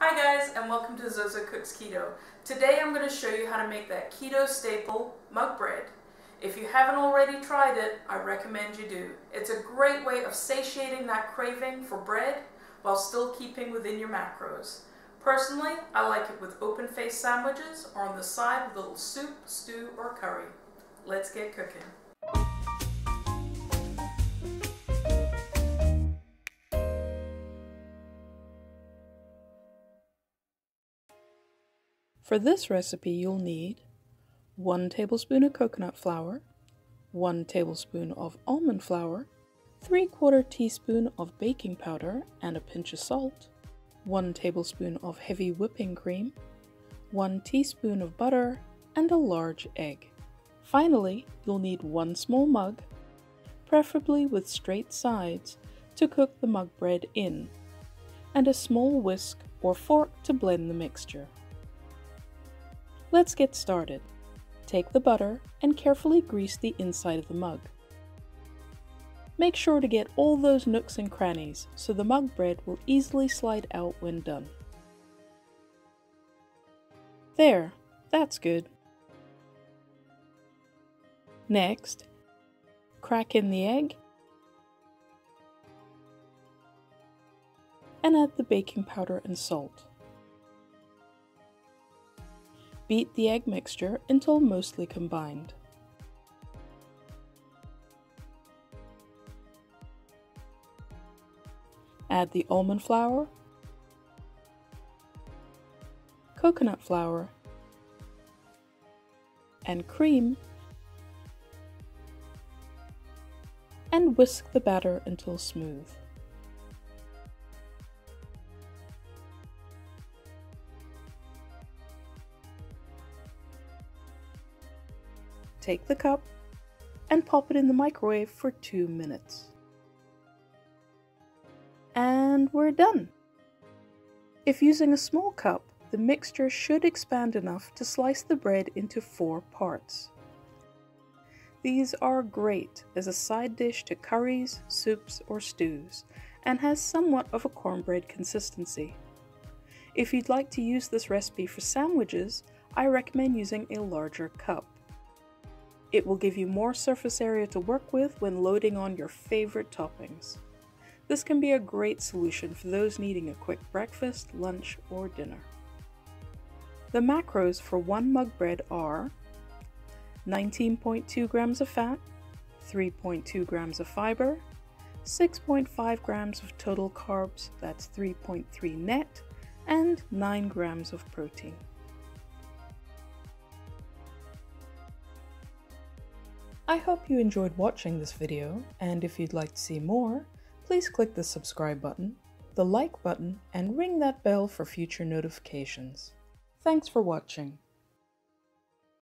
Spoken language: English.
Hi guys and welcome to Zozo Cooks Keto. Today I'm going to show you how to make that keto staple mug bread. If you haven't already tried it, I recommend you do. It's a great way of satiating that craving for bread while still keeping within your macros. Personally, I like it with open-faced sandwiches or on the side with a little soup, stew, or curry. Let's get cooking. For this recipe, you'll need 1 tablespoon of coconut flour, 1 tablespoon of almond flour, 3 quarter teaspoon of baking powder and a pinch of salt, 1 tablespoon of heavy whipping cream, 1 teaspoon of butter, and a large egg. Finally, you'll need one small mug, preferably with straight sides, to cook the mug bread in, and a small whisk or fork to blend the mixture. Let's get started. Take the butter and carefully grease the inside of the mug. Make sure to get all those nooks and crannies so the mug bread will easily slide out when done. There, that's good. Next, crack in the egg and add the baking powder and salt. Beat the egg mixture until mostly combined. Add the almond flour, coconut flour, and cream, and whisk the batter until smooth. Take the cup and pop it in the microwave for 2 minutes. And we're done! If using a small cup, the mixture should expand enough to slice the bread into four parts. These are great as a side dish to curries, soups, or stews, and has somewhat of a cornbread consistency. If you'd like to use this recipe for sandwiches, I recommend using a larger cup. It will give you more surface area to work with when loading on your favorite toppings. This can be a great solution for those needing a quick breakfast, lunch, or dinner. The macros for one mug bread are 19.2 grams of fat, 3.2 grams of fiber, 6.5 grams of total carbs, that's 3.3 net, and 9 grams of protein. I hope you enjoyed watching this video, and if you'd like to see more, please click the subscribe button, the like button, and ring that bell for future notifications. Thanks for watching.